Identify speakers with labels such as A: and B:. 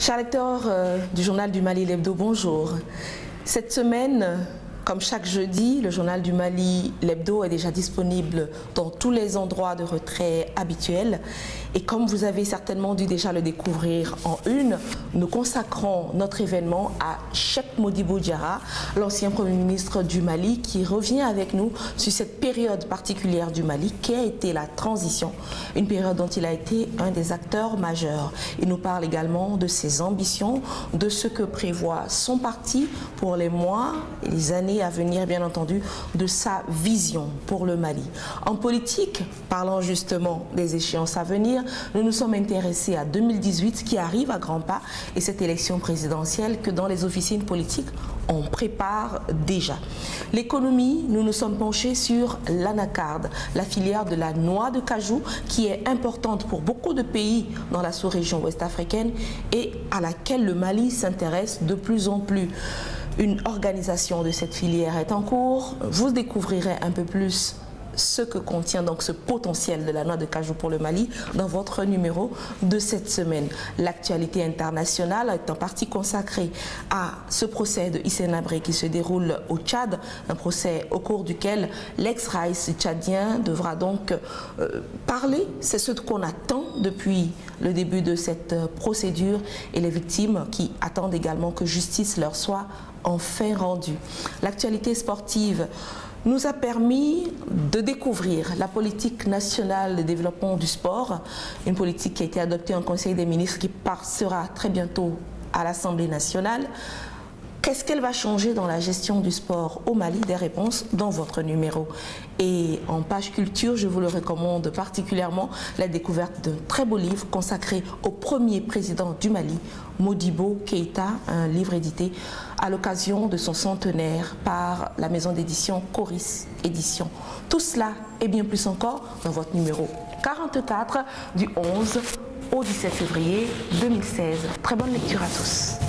A: Chers lecteurs euh, du journal du Mali Lebdo, bonjour. Cette semaine, comme chaque jeudi, le journal du Mali, l'hebdo, est déjà disponible dans tous les endroits de retrait habituels. Et comme vous avez certainement dû déjà le découvrir en une, nous consacrons notre événement à Cheikh Modibo Diarra, l'ancien Premier ministre du Mali, qui revient avec nous sur cette période particulière du Mali, qui a été la transition, une période dont il a été un des acteurs majeurs. Il nous parle également de ses ambitions, de ce que prévoit son parti pour les mois et les années à venir, bien entendu, de sa vision pour le Mali. En politique, parlant justement des échéances à venir, nous nous sommes intéressés à 2018 qui arrive à grands pas et cette élection présidentielle que dans les officines politiques, on prépare déjà. L'économie, nous nous sommes penchés sur l'anacarde, la filière de la noix de cajou qui est importante pour beaucoup de pays dans la sous-région ouest africaine et à laquelle le Mali s'intéresse de plus en plus. Une organisation de cette filière est en cours. Vous découvrirez un peu plus ce que contient donc ce potentiel de la noix de cajou pour le Mali dans votre numéro de cette semaine. L'actualité internationale est en partie consacrée à ce procès de Hissène Abré qui se déroule au Tchad, un procès au cours duquel l'ex-raïs tchadien devra donc euh, parler. C'est ce qu'on attend depuis le début de cette procédure et les victimes qui attendent également que justice leur soit enfin rendu. L'actualité sportive nous a permis de découvrir la politique nationale de développement du sport, une politique qui a été adoptée en Conseil des ministres qui passera très bientôt à l'Assemblée nationale. Qu'est-ce qu'elle va changer dans la gestion du sport au Mali? Des réponses dans votre numéro. Et en page culture, je vous le recommande particulièrement la découverte d'un très beau livre consacré au premier président du Mali, Modibo Keïta, un livre édité à l'occasion de son centenaire par la maison d'édition Coris Édition. Tout cela et bien plus encore dans votre numéro 44 du 11 au 17 février 2016. Très bonne lecture à tous.